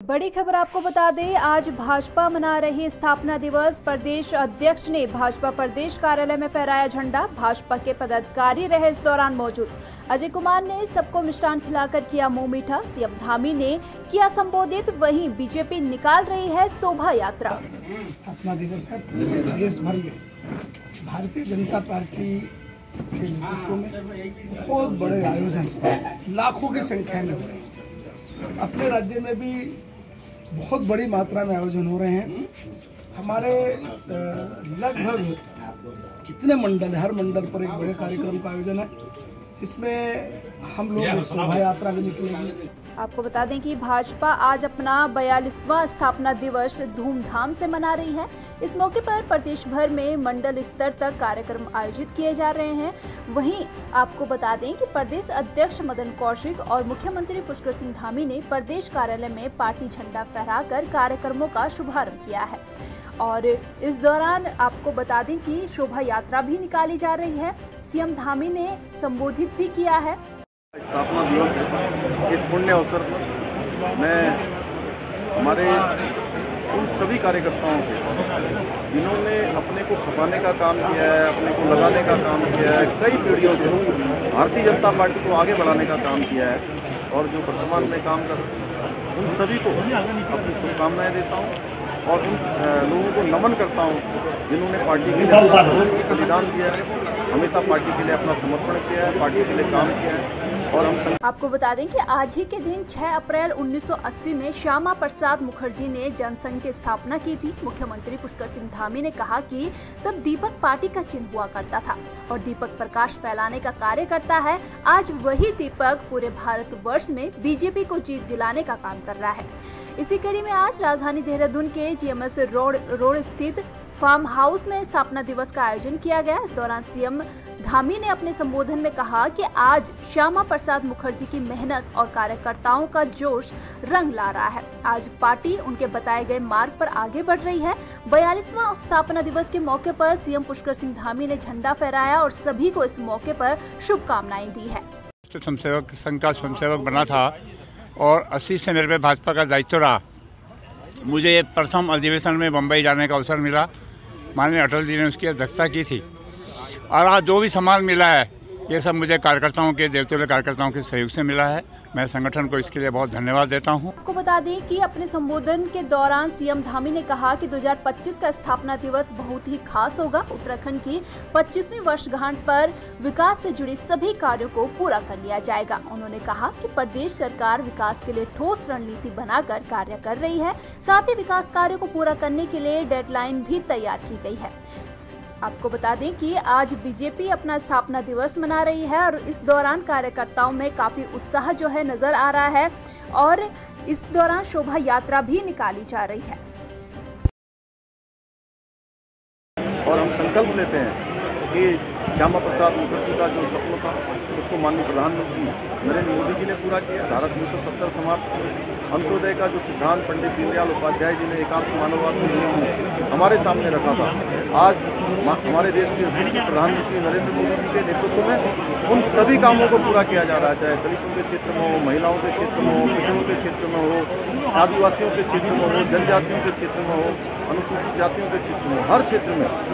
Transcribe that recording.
बड़ी खबर आपको बता दें, आज भाजपा मना रही स्थापना दिवस। प्रदेश अध्यक्ष ने भाजपा प्रदेश कार्यालय में फहराया झंडा। भाजपा के पदाधिकारी रहे इस दौरान मौजूद। अजय कुमार ने सबको मिष्ठान खिलाकर किया मुँह मीठा। सीएम धामी ने किया संबोधित। वहीं बीजेपी निकाल रही है शोभा यात्रा। स्थापना दिवस देश भर में भारतीय जनता पार्टी बहुत बड़े आयोजन, लाखों की संख्या में अपने राज्य में भी बहुत बड़ी मात्रा में आयोजन हो रहे हैं। हमारे लगभग जितने मंडल हर मंडल पर एक बड़े कार्यक्रम का आयोजन है जिसमें हम लोग शोभा यात्रा भी निकलेगी। आपको बता दें कि भाजपा आज अपना बयालीसवां स्थापना दिवस धूमधाम से मना रही है। इस मौके पर प्रदेश भर में मंडल स्तर तक कार्यक्रम आयोजित किए जा रहे हैं। वहीं आपको बता दें कि प्रदेश अध्यक्ष मदन कौशिक और मुख्यमंत्री पुष्कर सिंह धामी ने प्रदेश कार्यालय में पार्टी झंडा फहराकर कार्यक्रमों का शुभारंभ किया है। और इस दौरान आपको बता दें कि शोभा यात्रा भी निकाली जा रही है। सीएम धामी ने संबोधित भी किया है। स्थापना दिवस है। इस पुण्य अवसर पर मैं हमारे उन सभी कार्यकर्ताओं को जिन्होंने अपने को खपाने का काम किया है, अपने को लगाने का काम किया है, कई पीढ़ियों से भारतीय जनता पार्टी को आगे बढ़ाने का काम किया है और जो वर्तमान में काम कर उन सभी को अपनी शुभकामनाएँ देता हूँ और उन लोगों को नमन करता हूँ जिन्होंने पार्टी के लिए अपना सर्वस्व बलिदान दिया है, हमेशा पार्टी के लिए अपना समर्पण किया है, पार्टी के लिए काम किया है। आपको बता दें कि आज ही के दिन 6 अप्रैल 1980 में श्यामा प्रसाद मुखर्जी ने जनसंघ की स्थापना की थी। मुख्यमंत्री पुष्कर सिंह धामी ने कहा कि तब दीपक पार्टी का चिन्ह हुआ करता था और दीपक प्रकाश फैलाने का कार्य करता है। आज वही दीपक पूरे भारत वर्ष में बीजेपी को जीत दिलाने का काम कर रहा है। इसी कड़ी में आज राजधानी देहरादून के जीएमएस रोड रोड स्थित फार्म हाउस में स्थापना दिवस का आयोजन किया गया। इस दौरान सीएम धामी ने अपने संबोधन में कहा कि आज श्यामा प्रसाद मुखर्जी की मेहनत और कार्यकर्ताओं का जोश रंग ला रहा है। आज पार्टी उनके बताए गए मार्ग पर आगे बढ़ रही है। बयालीसवां स्थापना दिवस के मौके पर सीएम पुष्कर सिंह धामी ने झंडा फहराया और सभी को इस मौके पर शुभकामनाएँ दी है। स्वयंसेवक संघ का स्वयंसेवक बना था और 80 से मेरे भाजपा का दायित्व रहा। मुझे प्रथम अधिवेशन में बम्बई जाने का अवसर मिला। माननीय अटल जी ने उसकी अध्यक्षता की थी। और आज जो भी सम्मान मिला है ये सब मुझे कार्यकर्ताओं के देवतुल्य कार्यकर्ताओं के सहयोग से मिला है। मैं संगठन को इसके लिए बहुत धन्यवाद देता हूँ। आपको बता दें कि अपने संबोधन के दौरान सीएम धामी ने कहा कि 2025 का स्थापना दिवस बहुत ही खास होगा। उत्तराखंड की 25वीं वर्षगांठ पर विकास से जुड़ी सभी कार्यों को पूरा कर लिया जाएगा। उन्होंने कहा कि प्रदेश सरकार विकास के लिए ठोस रणनीति बनाकर कार्य कर रही है। साथ ही विकास कार्यो को पूरा करने के लिए डेडलाइन भी तैयार की गई है। आपको बता दें कि आज बीजेपी अपना स्थापना दिवस मना रही है और इस दौरान कार्यकर्ताओं में काफ़ी उत्साह जो है नज़र आ रहा है और इस दौरान शोभा यात्रा भी निकाली जा रही है। और हम संकल्प लेते हैं कि श्यामा प्रसाद मुखर्जी का जो सपना था, उसको माननीय प्रधानमंत्री नरेंद्र मोदी जी ने पूरा किया। धारा 370 समाप्त की। अंत्योदय का जो सिद्धांत पंडित दीनदयाल उपाध्याय जी ने एकात्म मानववाद के रूप में हमारे सामने रखा था, आज हमारे देश के यशस्वी प्रधानमंत्री नरेंद्र मोदी जी के नेतृत्व में उन सभी कामों को पूरा किया जा रहा है, चाहे दलितों के क्षेत्र में हो, महिलाओं के क्षेत्र में हो पिछड़ों के क्षेत्र में हो, आदिवासियों के क्षेत्र में हो, जनजातियों के क्षेत्र में हो, अनुसूचित जातियों के क्षेत्र में हर क्षेत्र में।